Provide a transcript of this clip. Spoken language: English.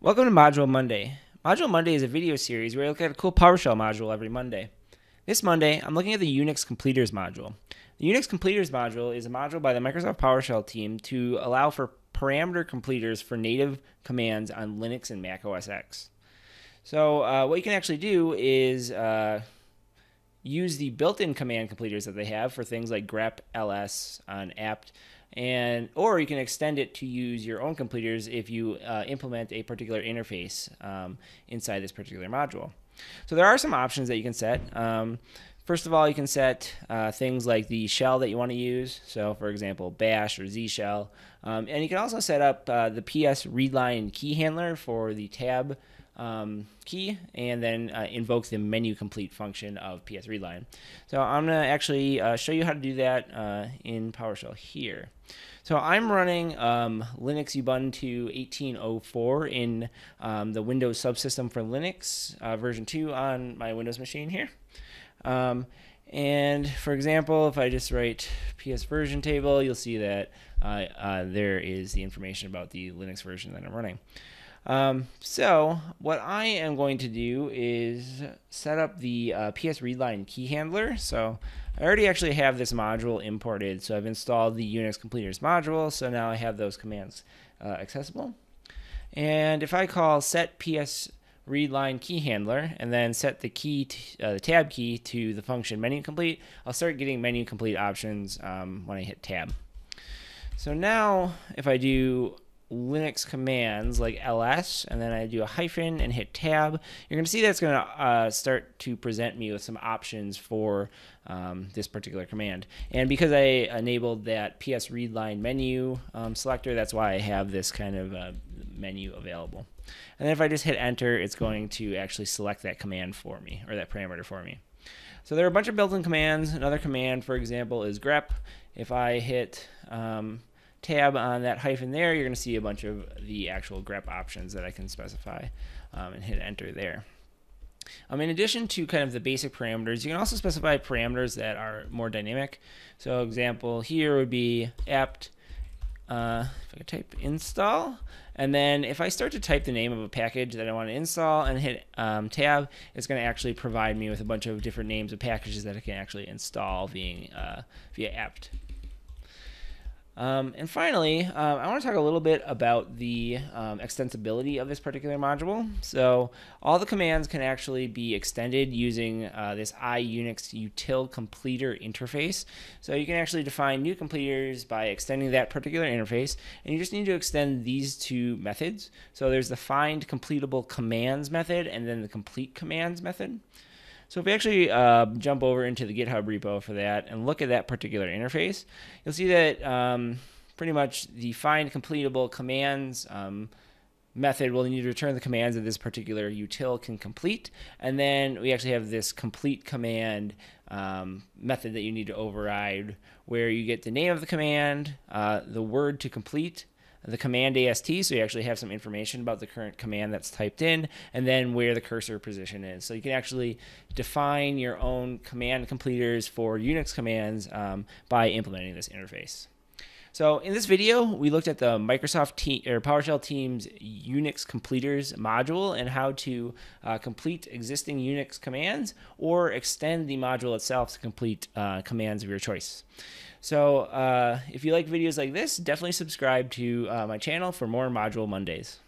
Welcome to Module Monday. Module Monday is a video series where I look at a cool PowerShell module every Monday. This Monday, I'm looking at the Unix Completers module. The Unix Completers module is a module by the Microsoft PowerShell team to allow for parameter completers for native commands on Linux and Mac OS X. So uh, what you can actually do is uh, use the built-in command completers that they have for things like grep ls on apt and or you can extend it to use your own completers if you uh, implement a particular interface um, inside this particular module. So there are some options that you can set. Um, first of all, you can set uh, things like the shell that you want to use. So for example, bash or z shell. Um, and you can also set up uh, the ps readline key handler for the tab um, key and then uh, invoke the menu complete function of PS Readline. So I'm going to actually uh, show you how to do that uh, in PowerShell here. So I'm running um, Linux Ubuntu 1804 in um, the Windows subsystem for Linux uh, version 2 on my Windows machine here. Um, and for example, if I just write PS version table, you'll see that uh, uh, there is the information about the Linux version that I'm running. Um, so what I am going to do is set up the uh, PS Readline key handler. So I already actually have this module imported. So I've installed the Unix Completers module. So now I have those commands uh, accessible. And if I call set PS readline key handler and then set the key uh, the tab key to the function menu complete, I'll start getting menu complete options um, when I hit tab. So now if I do Linux commands like ls and then I do a hyphen and hit tab, you're going to see that's going to uh, start to present me with some options for um, this particular command. And because I enabled that PS readline menu um, selector, that's why I have this kind of uh, menu available. And then if I just hit enter, it's going to actually select that command for me or that parameter for me. So there are a bunch of built-in commands. Another command, for example, is grep. If I hit um, tab on that hyphen there, you're going to see a bunch of the actual grep options that I can specify um, and hit enter there. Um, in addition to kind of the basic parameters, you can also specify parameters that are more dynamic. So example here would be apt, uh, if I could type install, and then if I start to type the name of a package that I want to install and hit um, tab, it's going to actually provide me with a bunch of different names of packages that I can actually install via, uh, via apt. Um, and finally, uh, I want to talk a little bit about the um, extensibility of this particular module. So all the commands can actually be extended using uh, this iUnix util completer interface. So you can actually define new completers by extending that particular interface, and you just need to extend these two methods. So there's the find completable commands method and then the complete commands method. So if we actually uh, jump over into the GitHub repo for that and look at that particular interface, you'll see that um, pretty much the find completable commands um, method will need to return the commands that this particular util can complete. And then we actually have this complete command um, method that you need to override where you get the name of the command, uh, the word to complete, the command AST, so you actually have some information about the current command that's typed in, and then where the cursor position is. So you can actually define your own command completers for Unix commands um, by implementing this interface. So in this video, we looked at the Microsoft team, or PowerShell team's Unix completers module and how to uh, complete existing Unix commands or extend the module itself to complete uh, commands of your choice. So uh, if you like videos like this, definitely subscribe to uh, my channel for more Module Mondays.